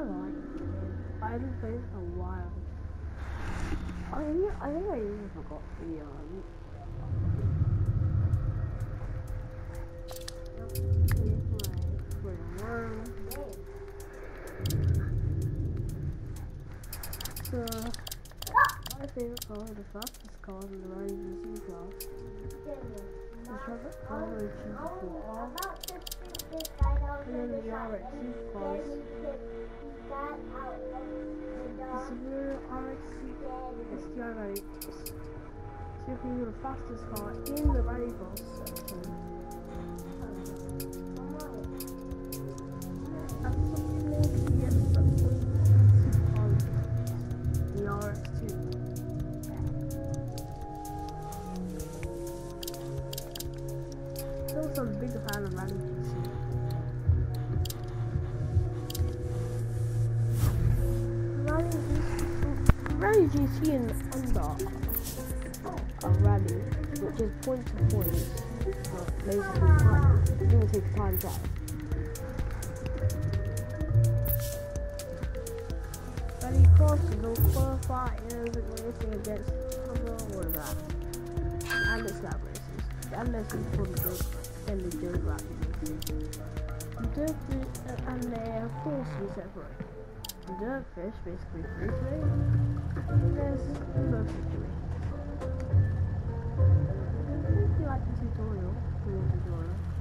like I haven't played in a while. I think I think I even forgot the um So my favorite car, the fastest car in the Rising C class. The Chevrolet Colorado GT4R. And then the RX C class. So you can be the fastest car in the Rally section. Absolutely, yes, that's the RX2. I'm a big Rally GT and under a rally, which is point to point, but basically time, it's take time to Rally cross is all qualifiers and racing against other all of that. And it's lab races. And there's some fun jokes, then the dirt rally races. The dirt fi- and they're courses separate. The fish basically free play. There's the low situation. If you like the tutorial, do a tutorial.